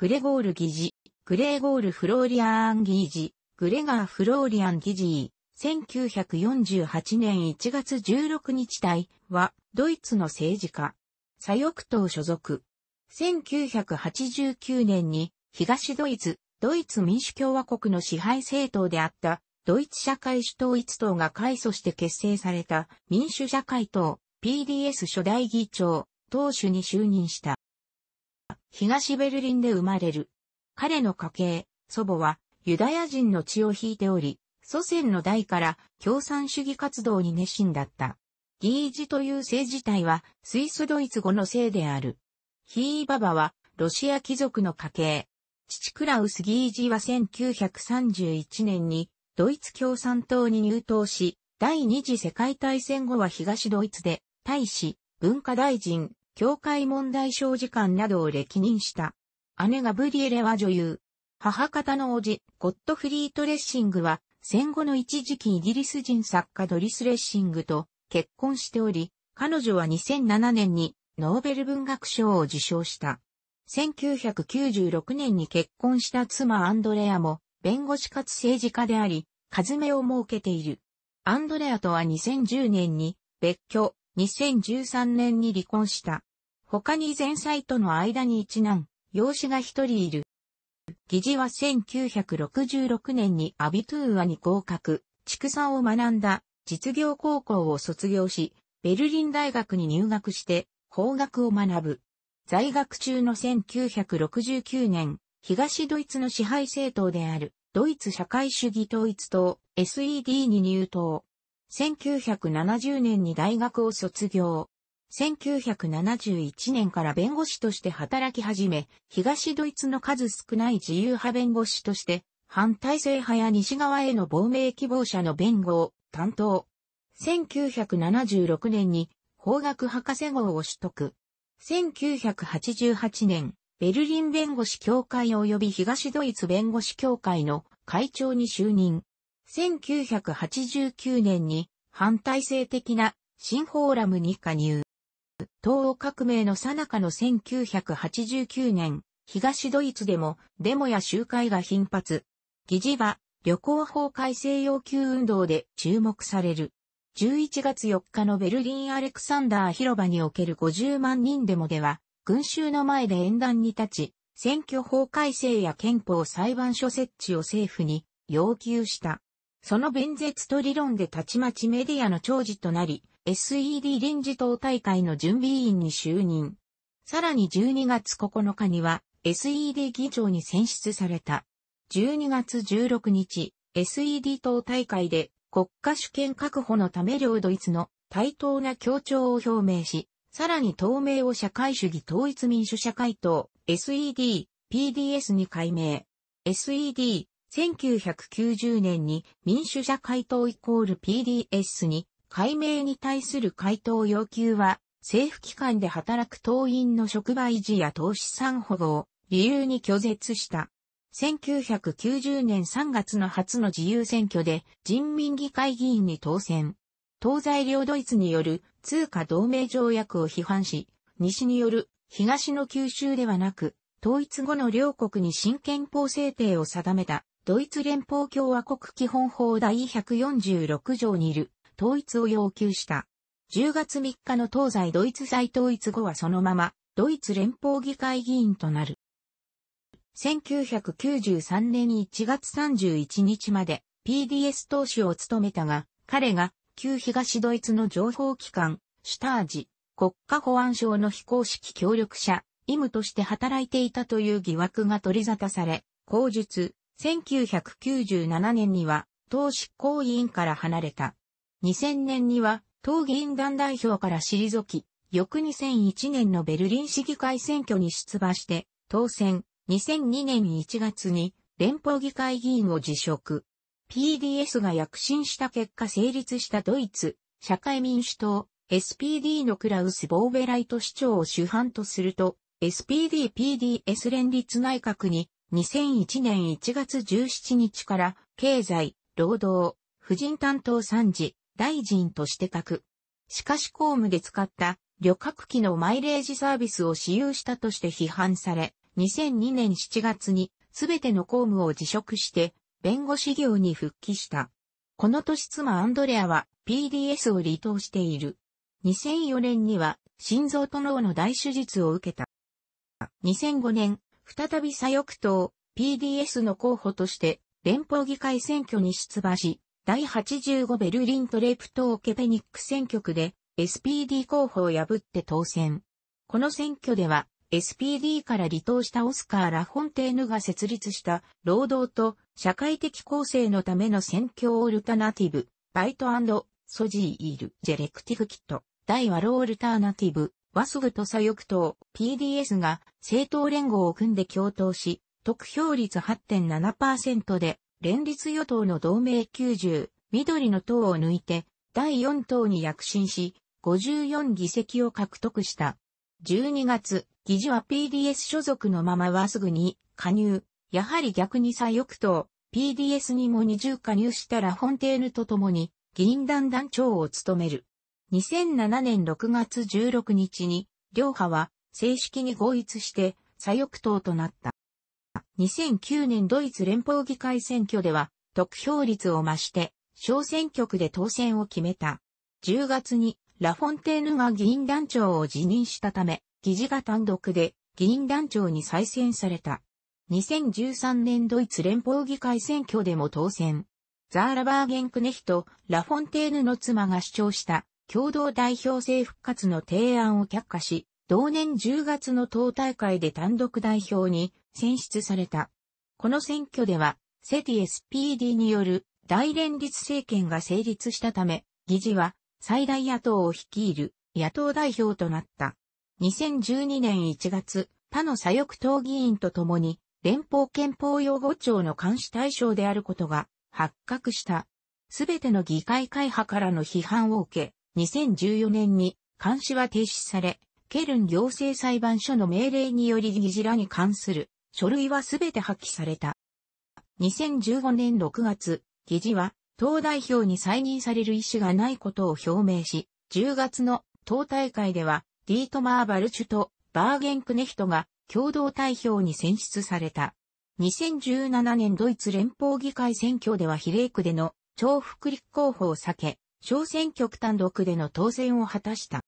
グレゴール・ギジ、グレーゴール・フローリアン・ギージ、グレガー・フローリアン・ギジー、1948年1月16日隊は、ドイツの政治家。左翼党所属。1989年に、東ドイツ、ドイツ民主共和国の支配政党であった、ドイツ社会主統一党が改組して結成された民主社会党、PDS 初代議長、党首に就任した。東ベルリンで生まれる。彼の家系、祖母はユダヤ人の血を引いており、祖先の代から共産主義活動に熱心だった。ギージという姓自体はスイスドイツ語の姓である。ヒーババはロシア貴族の家系。父クラウス・ギージは1931年にドイツ共産党に入党し、第二次世界大戦後は東ドイツで大使、文化大臣、教会問題小時間などを歴任した。姉がブリエレは女優。母方の叔父、ゴットフリート・レッシングは、戦後の一時期イギリス人作家ドリス・レッシングと結婚しており、彼女は2007年にノーベル文学賞を受賞した。1996年に結婚した妻アンドレアも弁護士かつ政治家であり、数目を設けている。アンドレアとは2010年に別居、2013年に離婚した。他に前妻との間に一男、養子が一人いる。議事は1966年にアビトゥーアに合格、畜産を学んだ実業高校を卒業し、ベルリン大学に入学して法学を学ぶ。在学中の1969年、東ドイツの支配政党であるドイツ社会主義統一党 SED に入党。1970年に大学を卒業。1971年から弁護士として働き始め、東ドイツの数少ない自由派弁護士として、反体制派や西側への亡命希望者の弁護を担当。1976年に法学博士号を取得。1988年、ベルリン弁護士協会及び東ドイツ弁護士協会の会長に就任。1989年に反体制的な新フォーラムに加入。東欧革命の最中の1989年、東ドイツでもデモや集会が頻発。議事は旅行法改正要求運動で注目される。11月4日のベルリンアレクサンダー広場における50万人デモでは、群衆の前で演談に立ち、選挙法改正や憲法裁判所設置を政府に要求した。その弁舌と理論でたちまちメディアの長寿となり、SED 臨時党大会の準備委員に就任。さらに12月9日には SED 議長に選出された。12月16日、SED 党大会で国家主権確保のため両ドイツの対等な協調を表明し、さらに党名を社会主義統一民主社会党 SED、PDS に改名。SED、1990年に民主社会党イコール PDS に改名に対する回答要求は、政府機関で働く党員の職場維持や投資産保護を理由に拒絶した。1990年3月の初の自由選挙で人民議会議員に当選。東西両ドイツによる通貨同盟条約を批判し、西による東の九州ではなく、統一後の両国に新憲法制定を定めたドイツ連邦共和国基本法第146条にいる統一を要求した。10月3日の東西ドイツ再統一後はそのまま、ドイツ連邦議会議員となる。1993年1月31日まで PDS 党首を務めたが、彼が旧東ドイツの情報機関、シュタージ、国家保安省の非公式協力者、イムとして働いていたという疑惑が取り沙汰され、口述、1997年には党執行委員から離れた。2000年には、党議員団代表から退き、翌2001年のベルリン市議会選挙に出馬して、当選、2002年1月に連邦議会議員を辞職。PDS が躍進した結果成立したドイツ、社会民主党、SPD のクラウス・ボーベライト市長を主犯とすると、SPD-PDS 連立内閣に2001年1月17日から経済、労働、婦人担当参事、大臣として書く。しかし公務で使った旅客機のマイレージサービスを使用したとして批判され、2002年7月にすべての公務を辞職して弁護士業に復帰した。この年妻アンドレアは PDS を離党している。2004年には心臓と脳の大手術を受けた。2005年、再び左翼党 PDS の候補として連邦議会選挙に出馬し、第85ベルリントレプトーケペニック選挙区で SPD 候補を破って当選。この選挙では SPD から離党したオスカー・ラフォンテーヌが設立した労働と社会的構成のための選挙オルタナティブ、バイトソジーイール、ジェレクティブキット、大ワロオルターナティブ、ワスグと左翼党、PDS が政党連合を組んで共闘し、得票率8.7%で、連立与党の同盟90、緑の党を抜いて、第4党に躍進し、54議席を獲得した。12月、議事は PDS 所属のままはすぐに加入。やはり逆に左翼党、PDS にも二重加入したらフォンテーヌと共に議員団団長を務める。2007年6月16日に、両派は正式に合一して左翼党となった。2009年ドイツ連邦議会選挙では得票率を増して小選挙区で当選を決めた。10月にラフォンテーヌが議員団長を辞任したため、議事が単独で議員団長に再選された。2013年ドイツ連邦議会選挙でも当選。ザーラバーゲンクネヒとラフォンテーヌの妻が主張した共同代表制復活の提案を却下し、同年10月の党大会で単独代表に選出された。この選挙では、セティ SPD による大連立政権が成立したため、議事は最大野党を率いる野党代表となった。2012年1月、他の左翼党議員と共に、連邦憲法擁護庁の監視対象であることが発覚した。すべての議会会派からの批判を受け、2014年に監視は停止され、ケルン行政裁判所の命令により議事らに関する書類はすべて破棄された。2015年6月、議事は党代表に再任される意思がないことを表明し、10月の党大会ではディートマー・バルチュとバーゲンクネヒトが共同代表に選出された。2017年ドイツ連邦議会選挙では比例区での重複立候補を避け、小選挙区単独での当選を果たした。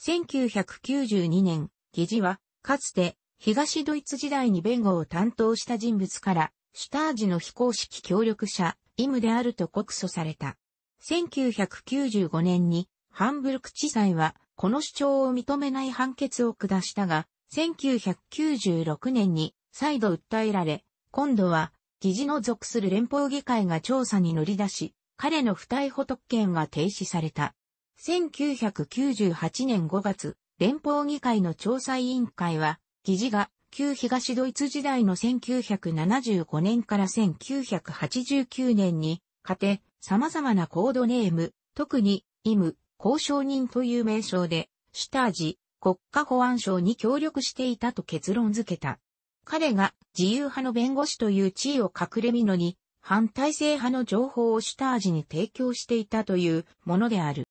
1992年、議事は、かつて東ドイツ時代に弁護を担当した人物から、シュタージの非公式協力者、イムであると告訴された。1995年に、ハンブルク地裁は、この主張を認めない判決を下したが、1996年に再度訴えられ、今度は議事の属する連邦議会が調査に乗り出し、彼の不逮捕特権が停止された。1998年5月、連邦議会の調査委員会は、議事が旧東ドイツ時代の1975年から1989年に、かて、様々なコードネーム、特に、イム、交渉人という名称で、シュタージ、国家保安省に協力していたと結論付けた。彼が自由派の弁護士という地位を隠れみのに、反体制派の情報をシュタージに提供していたというものである。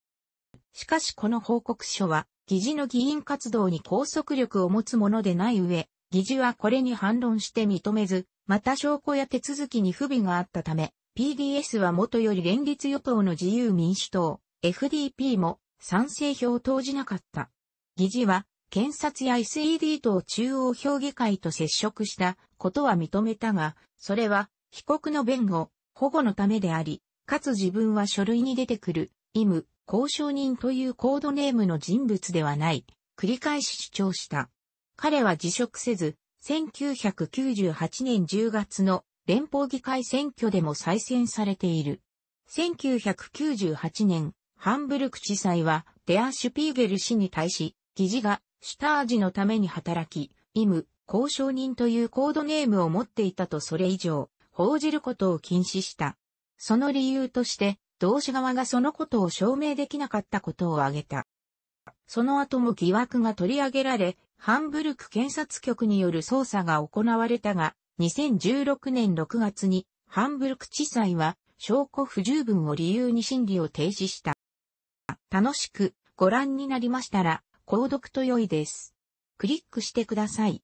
しかしこの報告書は、議事の議員活動に拘束力を持つものでない上、議事はこれに反論して認めず、また証拠や手続きに不備があったため、PDS は元より連立与党の自由民主党、FDP も賛成票を投じなかった。議事は、検察や SED 等中央評議会と接触したことは認めたが、それは被告の弁護、保護のためであり、かつ自分は書類に出てくる、イム、交渉人というコードネームの人物ではない、繰り返し主張した。彼は辞職せず、1998年10月の連邦議会選挙でも再選されている。1998年、ハンブルク地裁は、デア・シュピーゲル氏に対し、議事が、シュタージのために働き、イム、交渉人というコードネームを持っていたとそれ以上、報じることを禁止した。その理由として、同志側がそのことを証明できなかったことを挙げた。その後も疑惑が取り上げられ、ハンブルク検察局による捜査が行われたが、2016年6月にハンブルク地裁は証拠不十分を理由に審理を停止した。楽しくご覧になりましたら、購読と良いです。クリックしてください。